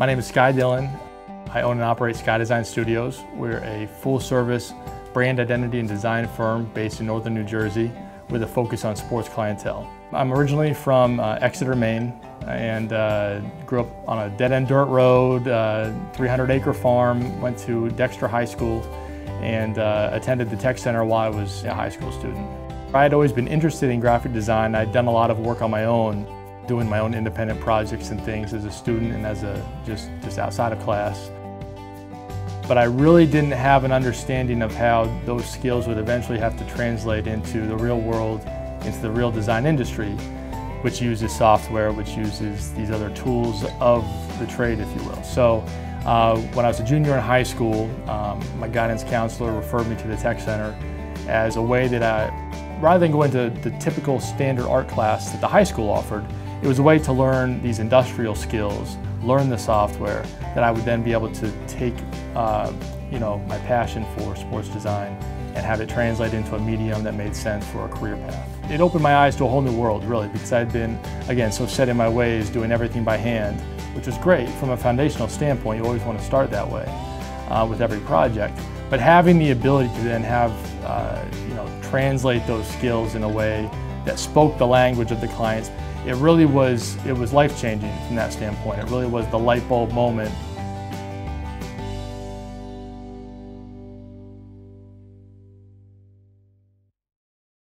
My name is Skye Dillon. I own and operate Skye Design Studios. We're a full-service brand identity and design firm based in northern New Jersey with a focus on sports clientele. I'm originally from uh, Exeter, Maine, and uh, grew up on a dead-end dirt road, 300-acre uh, farm, went to Dexter High School, and uh, attended the tech center while I was a high school student. I had always been interested in graphic design. I'd done a lot of work on my own, doing my own independent projects and things as a student and as a just, just outside of class. But I really didn't have an understanding of how those skills would eventually have to translate into the real world, into the real design industry, which uses software, which uses these other tools of the trade, if you will. So uh, when I was a junior in high school, um, my guidance counselor referred me to the Tech Center as a way that I, rather than go into the typical standard art class that the high school offered, it was a way to learn these industrial skills, learn the software, that I would then be able to take uh, you know, my passion for sports design and have it translate into a medium that made sense for a career path. It opened my eyes to a whole new world, really, because I'd been, again, so set in my ways, doing everything by hand, which was great from a foundational standpoint. You always want to start that way uh, with every project. But having the ability to then have, uh, you know, translate those skills in a way that spoke the language of the clients, it really was, it was life-changing from that standpoint. It really was the light bulb moment